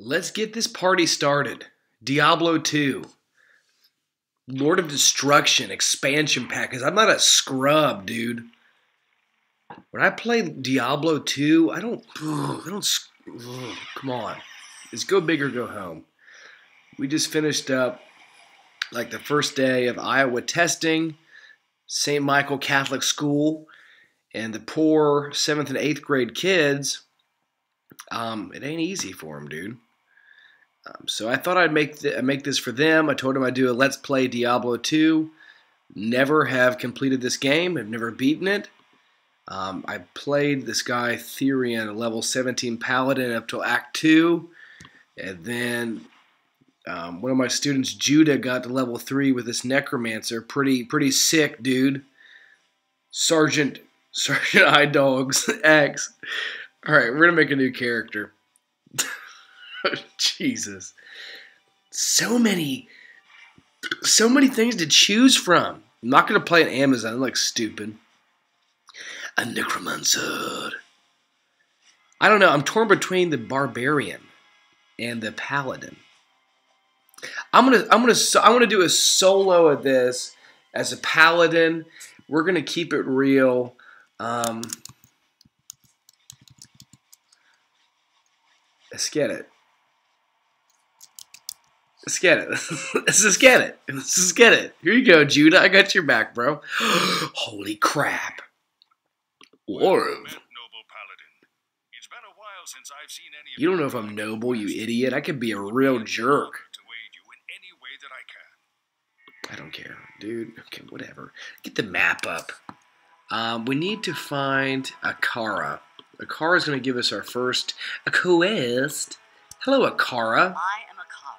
Let's get this party started. Diablo 2. Lord of Destruction expansion pack. Cause I'm not a scrub, dude. When I play Diablo 2, I don't. I don't. ugh, come on. It's go big or go home. We just finished up like the first day of Iowa testing, St. Michael Catholic School, and the poor seventh and eighth grade kids. Um, it ain't easy for them, dude. Um, so I thought I'd make th- make this for them. I told them I'd do a Let's Play Diablo 2. Never have completed this game. I've never beaten it. Um, I played this guy Therian, a level 17 paladin, up till Act 2. And then um, one of my students, Judah, got to level 3 with this necromancer. Pretty pretty sick, dude. Sergeant Sergeant Eye Dogs X. All right, we're gonna make a new character. Jesus, so many, so many things to choose from. I'm not gonna play an Amazon. Like stupid. A necromancer. I don't know. I'm torn between the barbarian and the paladin. I'm gonna, I'm gonna, so- I'm gonna do a solo of this as a paladin. We're gonna keep it real. Um, let's get it. Let's get it. Let's just get it. Let's just get it. Here you go, Judah. I got your back, bro. Holy crap. Well Orv. met, noble paladin. It's been a while since I've seen any of You don't know if I'm noble, you idiot. I could be a real jerk. honor To aid you in any way that I. I don't care, dude. Okay, whatever. Get the map up. Um, we need to find Akara. Akara is going to give us our first a quest. Hello, Akara. I am Akara.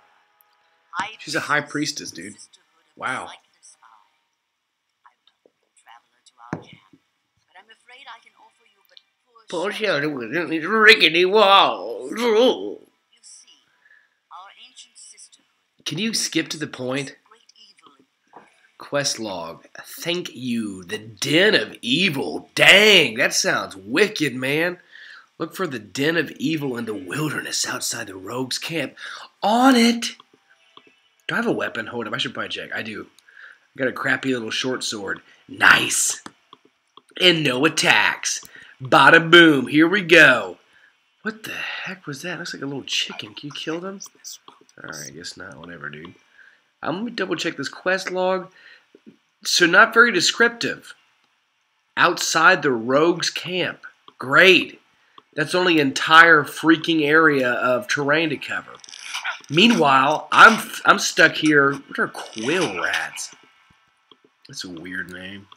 High She's a high priestess, dude. Wow. the sightless eye. I welcome you, traveler, to our camp, but I'm afraid I can offer you but poor shelter. shelter with these rickety walls. You see, our ancient sisterhood Can you skip to the point? is great evil in Quest log. Thank you. The Den of Evil. Dang, that sounds wicked, man. Look for the Den of Evil in the wilderness outside the rogues' camp. On it. Do I have a weapon? Hold up. I should probably check. I do. I got a crappy little short sword. Nice. And no attacks. Bada boom. Here we go. What the heck was that? Looks like a little chicken. Can you kill them? Alright, I guess not. Whatever, dude. I'm gonna double check this quest log. So not very descriptive. Outside the rogues camp. Great. That's only entire freaking area of terrain to cover. Meanwhile, I'm I'm stuck here. What are quill rats? That's a weird name.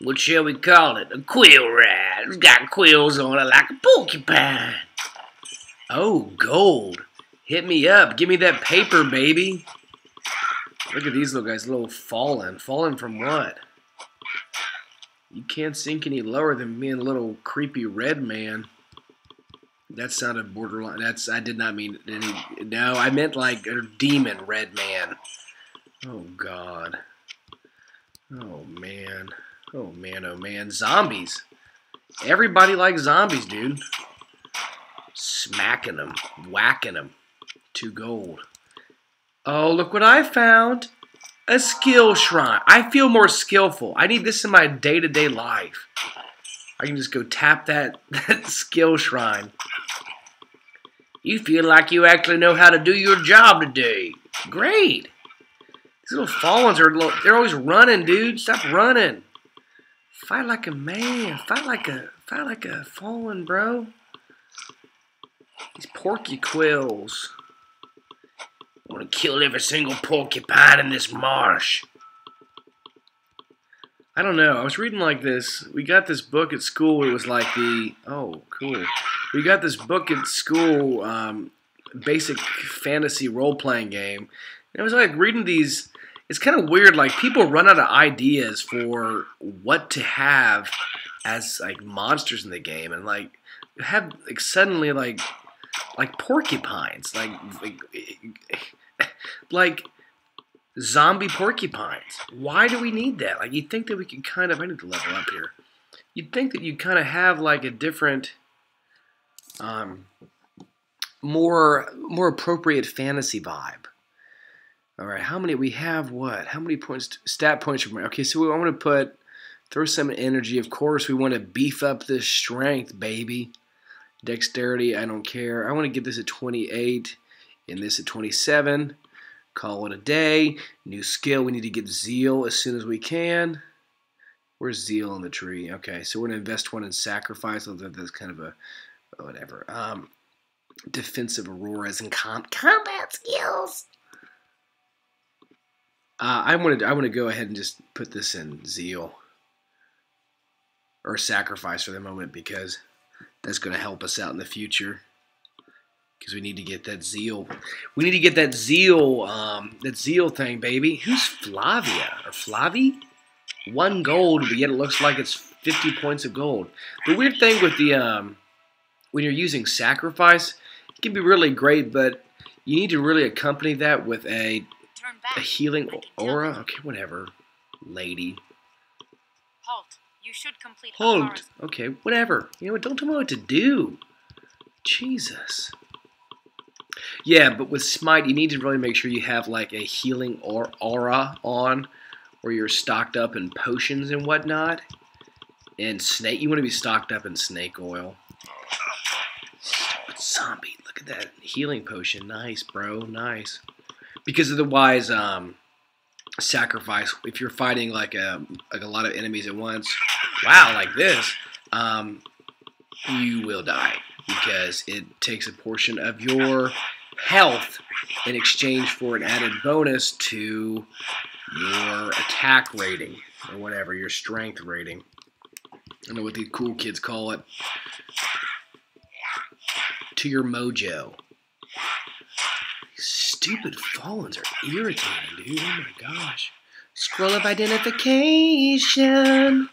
What shall we call it? A quill rat. It's got quills on it like a porcupine. Oh, gold. Hit me up. Give me that paper, baby. Look at these little guys, little fallen. Fallen from what? You can't sink any lower than and a little creepy red man. That sounded borderline. That's I did not mean any. No, I meant like a demon red man. Oh God. Oh man. Oh man. Oh man. Zombies. Everybody likes zombies, dude. Smacking them, whacking them. Two gold. Oh, look what I found. A skill shrine. I feel more skillful. I need this in my day to day life. I can just go tap that, that skill shrine. You feel like you actually know how to do your job today. Great. These little fallens are little, they're always running, dude. Stop running. Fight like a man. Fight like a fight like a fallen, bro. These porky quills. I want to kill every single porcupine in this marsh. I don't know. I was reading like this. We got this book at school. It was like the oh, cool. We got this book at school, um, basic fantasy role playing game. And it was like reading these. It's kind of weird. Like people run out of ideas for what to have as like monsters in the game, and like have like suddenly like like porcupines, like like, like zombie porcupines. Why do we need that? Like you'd think that we could kind of I need to level up here. You'd think that you'd kind of have like a different um more more appropriate fantasy vibe. All right, how many we have? What? How many points? Stat points from okay. So we want to put throw some energy. Of course, we want to beef up this strength, baby. Dexterity, I don't care. I want to get this at 28 and this at 27. Call it a day. New skill. We need to get zeal as soon as we can. Where's zeal on the tree? Okay, so we're gonna invest one in sacrifice. Although that's kind of a whatever. Um, defensive auroras and com- combat skills. Uh, I want to I want to go ahead and just put this in zeal or sacrifice for the moment because that's going to help us out in the future because we need to get that zeal. We need to get that zeal, um, that zeal thing, baby. Who's Flavia or Flavie? One gold, but yet it looks like it's 50 points of gold. The weird thing with the um, when you're using sacrifice, it can be really great, but you need to really accompany that with a a healing I can tell aura. Okay, whatever, lady. Halt. You should complete Hold. Okay, whatever. You know what? Don't tell me what to do. Jesus. Yeah, but with Smite, you need to really make sure you have like a healing or aura on, or you're stocked up in potions and whatnot. And snake, you want to be stocked up in snake oil. Zombie, look at that healing potion. Nice, bro. Nice. Because otherwise, um, sacrifice. If you're fighting like a like a lot of enemies at once, wow, like this, um, you will die because it takes a portion of your health in exchange for an added bonus to your attack rating or whatever your strength rating. I don't know what the cool kids call it. To your mojo. Stupid fallens are irritating, dude. Oh my gosh. Scroll of identification.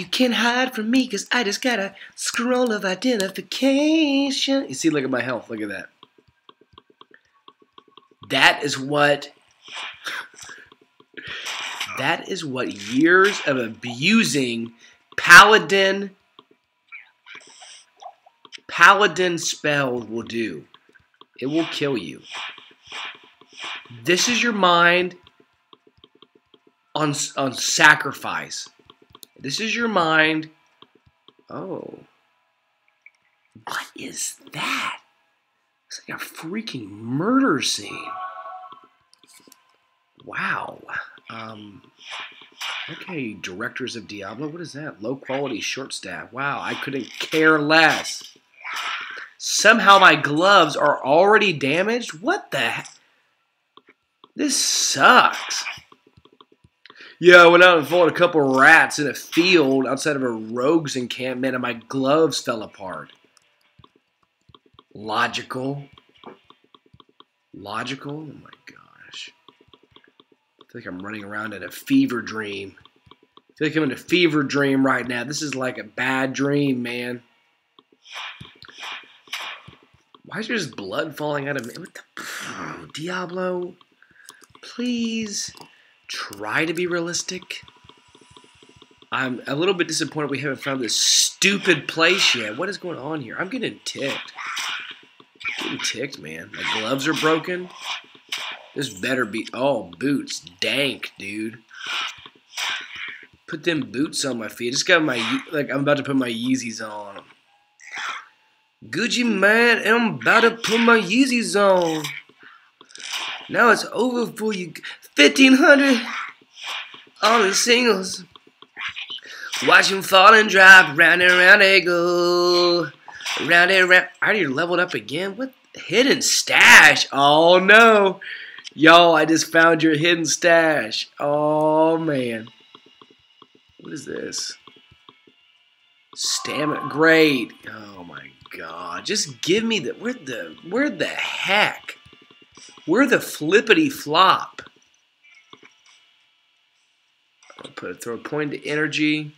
You can't hide from me because I just got a scroll of identification. You see, look at my health. Look at that. That is what. That is what years of abusing paladin paladin spells will do. It will kill you. This is your mind on on sacrifice. This is your mind. Oh. What is that? It's like a freaking murder scene. Wow. Um Okay, directors of Diablo, what is that? Low quality short staff. Wow, I couldn't care less. Somehow my gloves are already damaged? What the heck? This sucks. Yeah, I went out and fought a couple rats in a field outside of a rogue's encampment and my gloves fell apart. Logical. Logical? Oh my gosh. I feel like I'm running around in a fever dream. I feel like I'm in a fever dream right now. This is like a bad dream, man. Why is there just blood falling out of me? What the Diablo? Please try to be realistic. I'm a little bit disappointed we haven't found this stupid place yet. What is going on here? I'm getting ticked. I'm Getting ticked, man. My gloves are broken. This better be. Oh, boots. Dank, dude. Put them boots on my feet. Just got my. Like, I'm about to put my Yeezys on. Gucci man, I'm about to put my Yeezys on. Now it's over for you. 1500 on the singles. Watch them fall and drop. Round and round they go. Round and round. I already leveled up again. What? Hidden stash. Oh no. Y'all, I just found your hidden stash. Oh man. What is this? Stamina. Great. Oh my god. Just give me the. Where the. Where the heck? Where the flippity flop? Put throw a point to energy.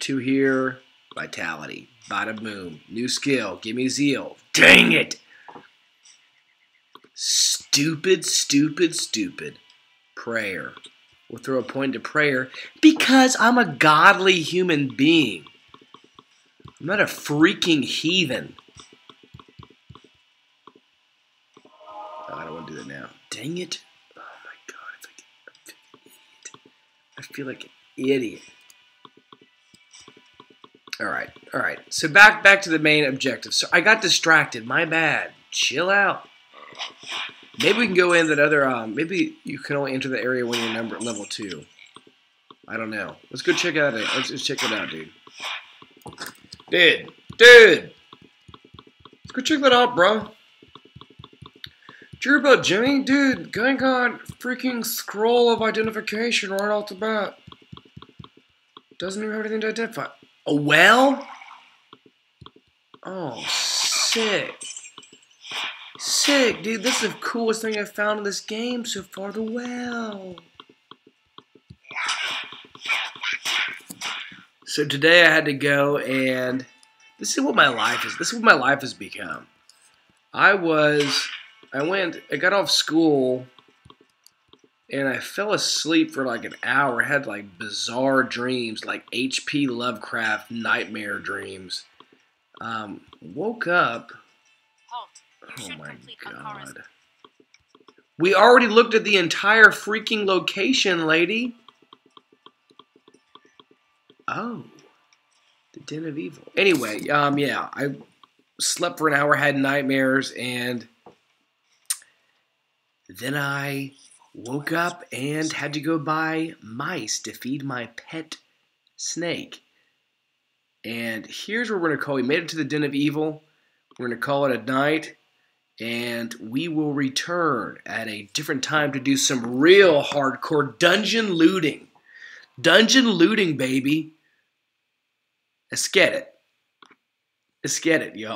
Two here. Vitality. Bada boom. New skill. Give me zeal. Dang it! Stupid, stupid, stupid. Prayer. We'll throw a point to prayer because I'm a godly human being. I'm not a freaking heathen. Oh, I don't want to do that now. Dang it. Oh my god, I feel like an idiot. An idiot. Alright, alright. So back back to the main objective. So I got distracted. My bad. Chill out. Maybe we can go in that other um maybe you can only enter the area when you're number level two. I don't know. Let's go check out it. Let's just check it out, dude. Dude, dude. Let's go check that out, bro. About Jimmy? Dude, guy got freaking scroll of identification right off the bat. Doesn't even have anything to identify. A well? Oh, sick. Sick, dude. This is the coolest thing I've found in this game so far. The well. So today I had to go and this is what my life is. This is what my life has become. I was, I went, I got off school and I fell asleep for like an hour. I had like bizarre dreams, like H.P. Lovecraft nightmare dreams. Um, woke up. Halt. Oh my god. We already looked at the entire freaking location, lady. Oh. The Den of Evil. Anyway, um, yeah, I slept for an hour, had nightmares, and then I woke up and had to go buy mice to feed my pet snake. And here's where we're gonna call. We made it to the Den of Evil. We're gonna call it a night, and we will return at a different time to do some real hardcore dungeon looting. Dungeon looting, baby. Let's get it. Let's get it, yo.